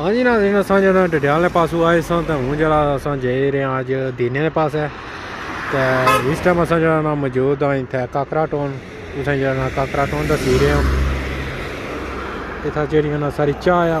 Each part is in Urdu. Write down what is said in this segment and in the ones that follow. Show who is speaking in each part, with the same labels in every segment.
Speaker 1: ہاں جی ناظرین اساں جڑا ڈڈیال نے پاسو آئے سن تے ہن جڑا اساں جائی رہے ہیں اج دینے دے پاس ہے تے اس ٹائم اساں جڑا نا موجود ہیں ایتھے کاکرا ٹون تساں جڑا نا کاکرا ٹون دا سی رہے ہیں ایتھا جڑی نا ساری چاہ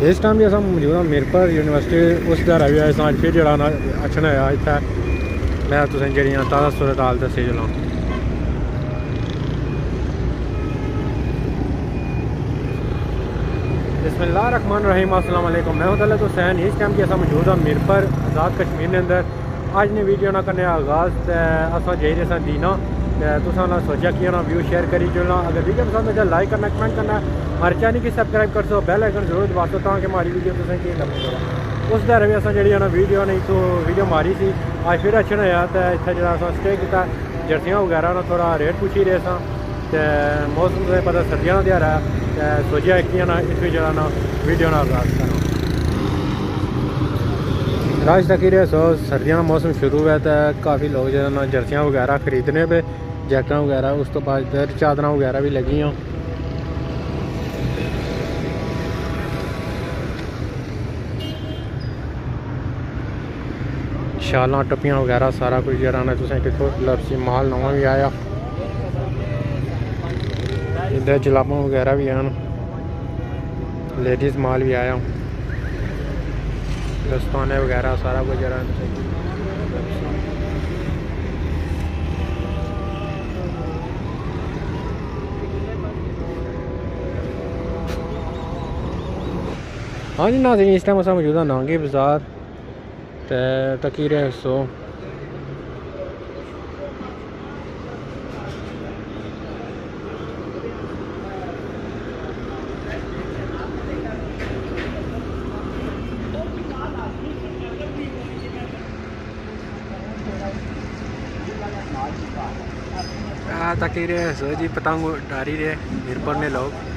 Speaker 1: ہو اس ٹائم بھی اصل موجود ہوں میرپر یونیورسٹی اس دار بھی آئے سن پھر جڑا اچھا ہوا اتنا میں تمہیں جڑیاں تازہ صورت حال دسی چلا بسم اللہ الرحمن الرحیم السلام علیکم میں ہوں دلت حسین اس ٹائم کی اصل موجود ہوں میرپر آزاد کشمیر نے اندر آج نے ویڈیو نہ کرنے آغاز اصل جائی رہے دینا تو سوچا کہ ویو شیئر کری چلنا اگر ویڈیو پسند ہے لائک کرنا کمنٹ کرنا ہمارے چینل کی سبسکرائب کر سو، بیل آئکن ضرور دبا سو تاکہ ہماری ویڈیو تصے کی لگے اس در بھی اصل جی ویڈیو نہیں تو ویڈیو ماری سی۔ آج پھر اچھا ہوا تو اتنے جا اسٹے کیا جرسیاں وغیرہ نا تھوڑا ریٹ پوچھی رہے سن موسم تمہیں پتا سردیاں کا تہوار ہے۔ سوچا ایک نا اس بھی جڑا نا ویڈیو نا آغاز کرنا راج تک ہی رہے سو، سردیاں موسم شروع ہوا تو کافی لوگ جو نا جرسیاں وغیرہ خریدنے پہ جیکٹ وغیرہ، اس تو بعد ادھر چادر وغیرہ بھی لگی ہوں۔ شالاں ٹپیاں وغیرہ سارا کچھ جڑا نا تسیں جی کتوں لپسی مال نواں بھی آیا۔ ادھر جلاباں وغیرہ بھی ہیں۔ لیڈیز مال بھی آیا۔ دستانے وغیرہ سارا کچھ جڑا جی ہاں جی ناظرین، اس ٹائم اسا موجود ہے نانگی بازار۔ تے تکیر سو تکیر سو جی پتنگ ڈاری رہے میرپور میں لوگ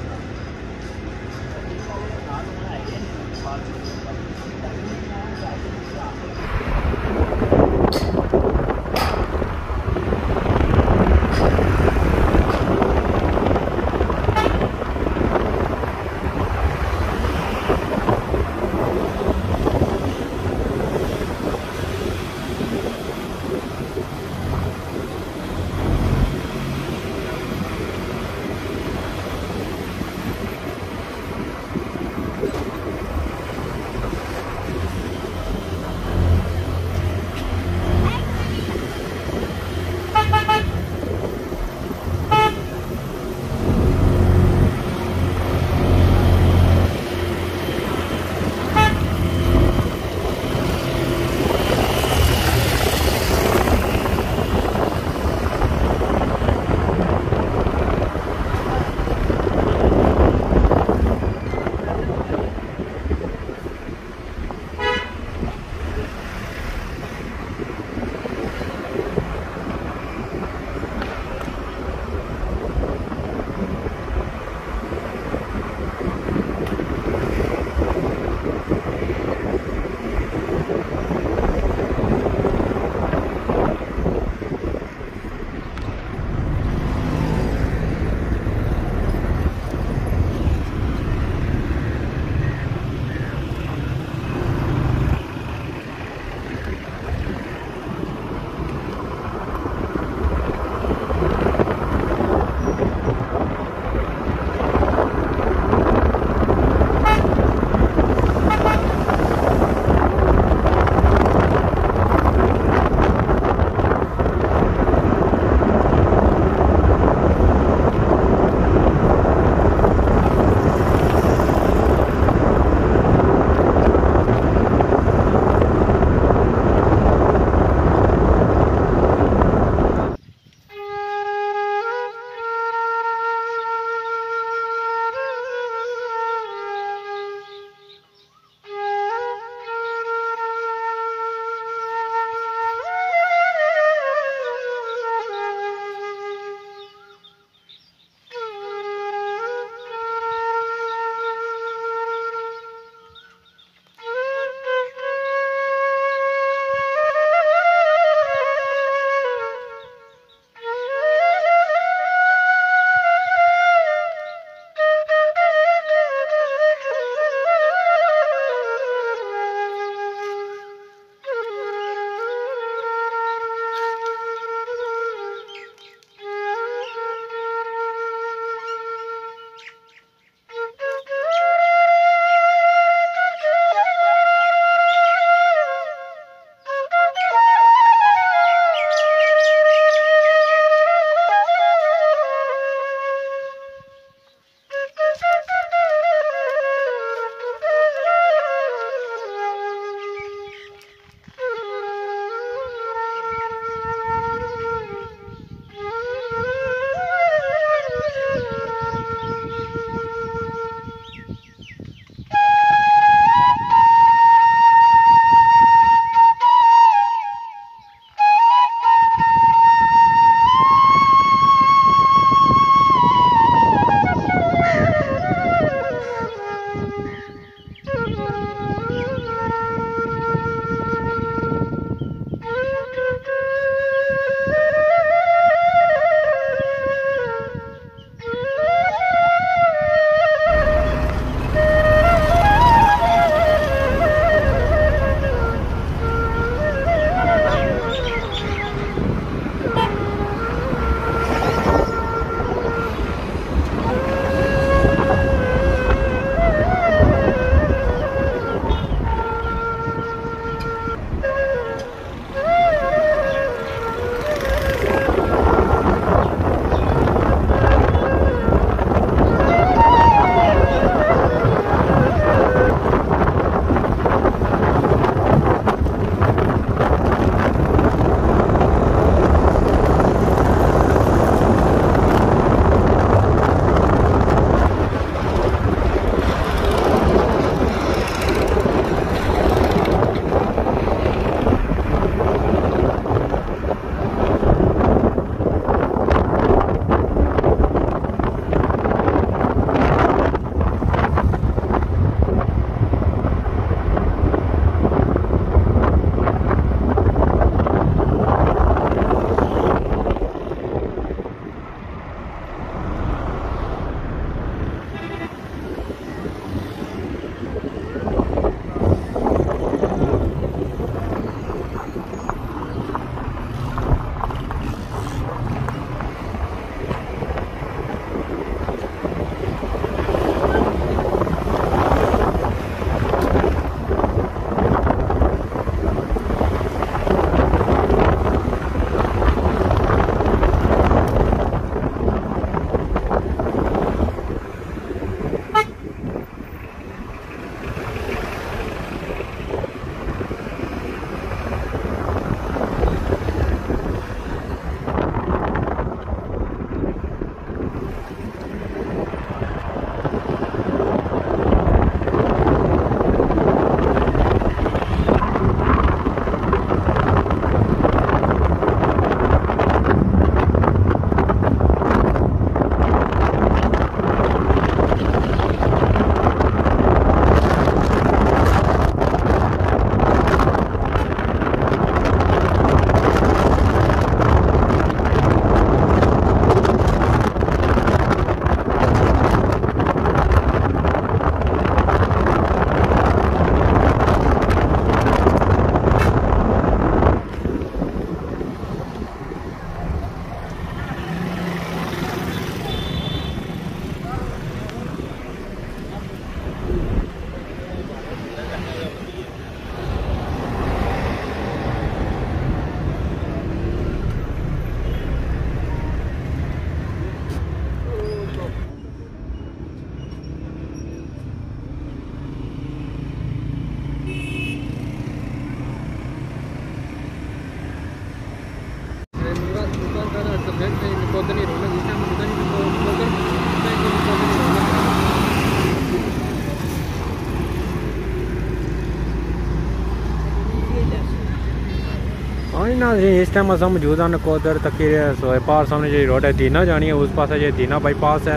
Speaker 1: ناظرین اس ٹائم اصل موجود ہیں نکودر تکی سوئے پار سامنے جی روڈ ہے دینا جانی ہے اس پاس ہے جی دینا بائی پاس ہے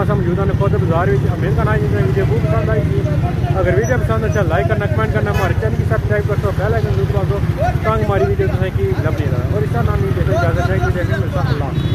Speaker 1: اس ٹائم موجود ہیں خود بازار امیر کا نام ویڈیو بہت پسند آئی تھی۔ اگر ویڈیو پسند اچھا لائک کرنا کمنٹ کرنا، ہمارے چینل کی سبسکرائب کر سو بیل آئکن ضرور دو تاکہ ہماری ویڈیو تمہیں کی لب نہیں رہا اور اس کا نام اجازت ہے کہ اللہ